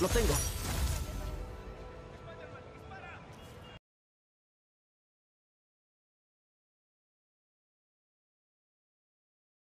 Lo tengo.